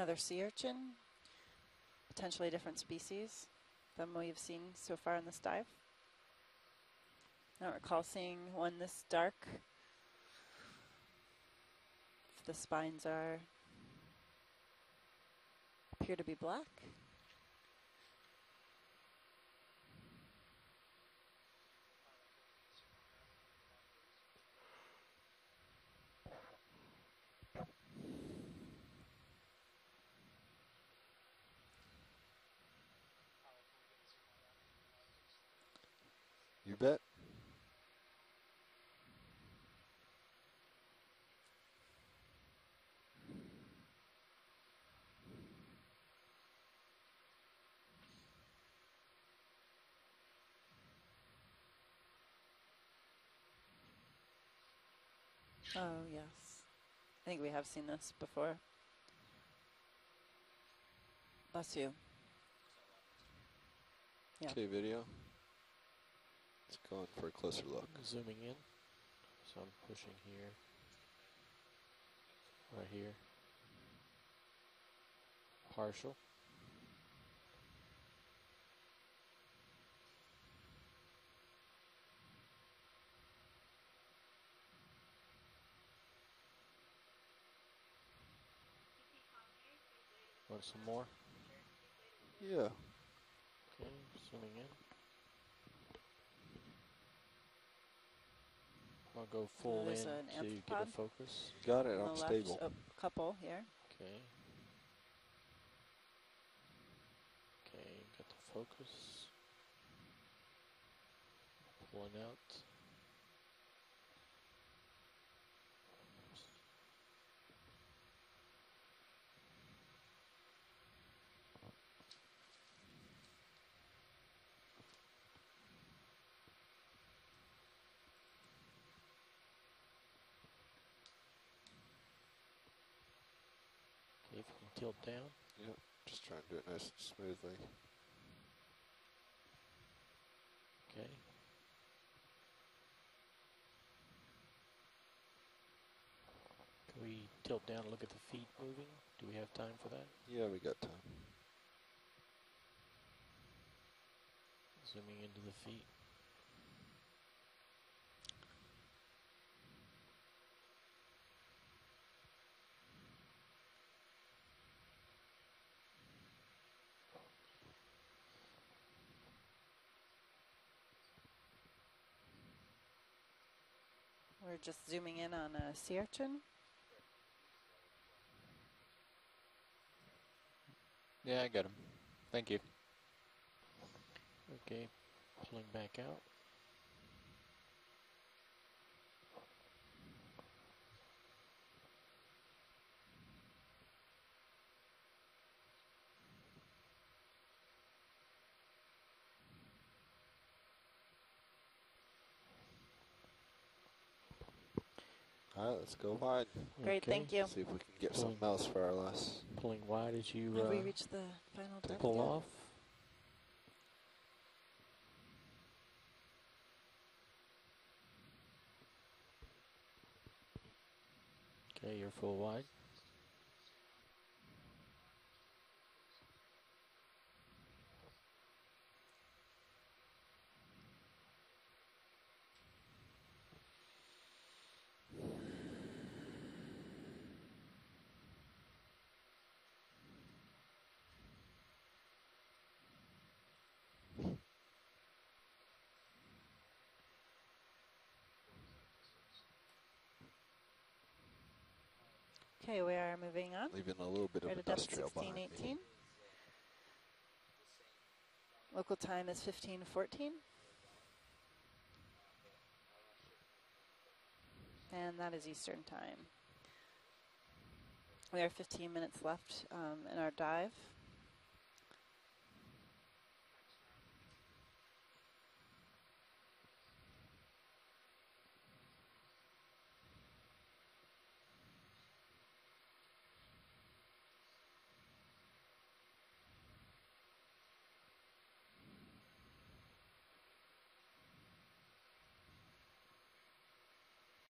Another sea urchin, potentially a different species than we've seen so far in this dive. I don't recall seeing one this dark. The spines are appear to be black. You bet. Oh, yes. I think we have seen this before. Bless you. Yeah. Okay, video. Let's go in for a closer look. Zooming in. So I'm pushing here. Right here. Partial. Want some more? Yeah. Okay, zooming in. I'll go full in there's an to get a focus. Got it. I'm stable. left, a couple here. Okay. Okay, got the focus. Pulling out. Okay, if you can tilt down. Yep. Just trying to do it nice and smoothly. Okay. Can we tilt down and look at the feet moving? Do we have time for that? Yeah, we got time. Zooming into the feet. We're just zooming in on uh, a sea urchin. Yeah, I got him. Thank you. Okay, pulling back out. All right, let's go wide. Great, Okay, thank you. See if we can get Pulling. something else for our last. Pulling wide as you Have we uh, reached the final depth pull yet? off. Okay, you're full wide. Okay, we are moving on. Leaving a little bit We're of at a depth industrial behind me. Local time is 1514. And that is Eastern time. We have 15 minutes left um, in our dive.